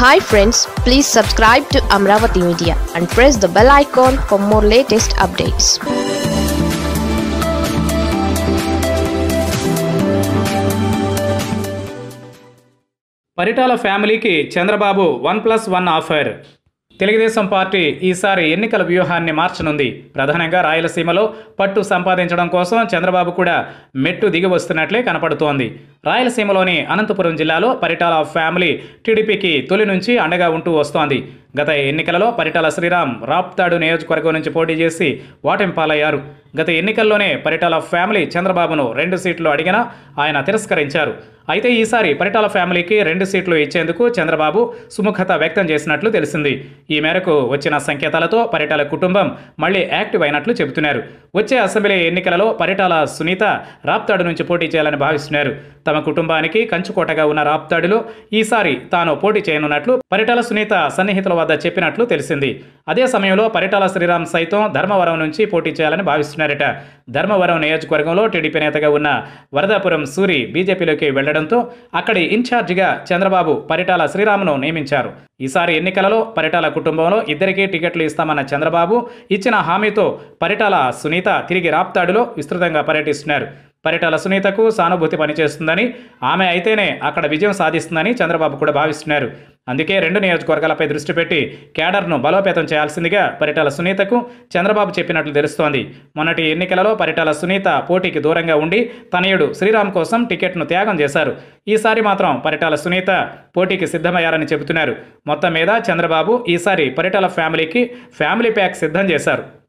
Hi friends please subscribe to Amaravati media and press the bell icon for more latest updates Paritala ఫ్యామిలీకి Chandrababu one plus one offer. Telugu Desam party ఈసారి ఎన్నికల వ్యూహాన్ని మార్చనుంది. ప్రధానంగా రాయలసీమలో పట్టు సంపాదించడం కోసం చంద్రబాబు కూడా మెట్టు దిగి వస్తున్నట్లే కనపడుతోంది. రాయలసీమలోని అనంతపురం జిల్లాలో పరిటాల ఫ్యామిలీ టీడీపీకి తొలి నుంచి అండగా ఉంటూ వస్తోంది. గత ఎన్నికలలో పరిటాల శ్రీరామ్ రాప్తాడు నియోజకవర్గం నుంచి పోటీ చేసి ఓటమి పాలయ్యారు గత ఎన్నికల్లోనే పరిటాల ఫ్యామిలీ చంద్రబాబును రెండు సీట్లు అడిగినా ఆయన తిరస్కరించారు. అయితే ఈసారి పరిటాల ఫ్యామిలీకి రెండు సీట్లు ఇచ్చేందుకు చంద్రబాబు సుముఖత వ్యక్తం చేసినట్లు తెలిసింది. ఈ మేరకు వచ్చిన సంకేతాలతో పరిటాల కుటుంబం మళ్ళీ యాక్టివ్ అయినట్లు చెబుతున్నారు. వచ్చే అసెంబ్లీ ఎన్నికలలో పరిటాల సునీత రాప్తాడు నుంచి పోటీ చేయాలని భావిస్తున్నారు. తమ కుటుంబానికి కంచుకోటగా ఉన్న రాప్తాడులో ఈసారి తాను పోటీ చేయనున్నట్లు పరిటాల సునీత సన్నిహితుల వద్ద చెప్పినట్లు తెలిసింది. అదే సమయంలో పరిటాల శ్రీరామ్ సైతం ధర్మవరం నుంచి పోటీ చేయాలని భావిస్తున్నారట. ధర్మవరం నియోజకవర్గంలో టీడీపీ నేతగా ఉన్న వరదాపురం సూరి బీజేపీలోకి వెళ్ళడంతో అక్కడి ఇన్ఛార్జిగా చంద్రబాబు పరిటాల శ్రీరామ్ను నియమించారు. ఈసారి ఎన్నికలలో పరిటాల కుటుంబంలో ఇద్దరికీ టికెట్లు ఇస్తామన్న చంద్రబాబు ఇచ్చిన హామీతో పరిటాల సునీత తిరిగి రాప్తాడులో విస్తృతంగా పర్యటిస్తున్నారు. పరిటాల సునీతకు సానుభూతి పనిచేస్తుందని ఆమె అయితేనే అక్కడ విజయం సాధిస్తుందని చంద్రబాబు కూడా భావిస్తున్నారు. అందుకే రెండు నియోజకవర్గాలపై దృష్టి పెట్టి కేడర్ను బలోపేతం చేయాల్సిందిగా పరిటాల సునీతకు చంద్రబాబు చెప్పినట్లు తెలుస్తోంది. మొన్నటి ఎన్నికలలో పరిటాల సునీత పోటీకి దూరంగా ఉండి తనయుడు శ్రీరామ్ కోసం టికెట్ను త్యాగం చేశారు. ఈసారి మాత్రం పరిటాల సునీత పోటీకి సిద్ధమయ్యారని చెబుతున్నారు. మొత్తం మీద చంద్రబాబు ఈసారి పరిటాల ఫ్యామిలీకి ఫ్యామిలీ ప్యాక్ సిద్ధం చేశారు.